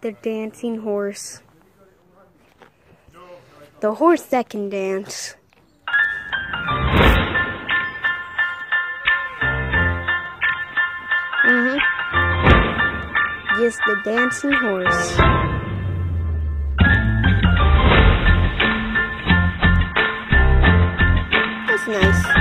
The dancing horse. The horse that can dance. Mm-hmm. Yes, the dancing horse. Nice.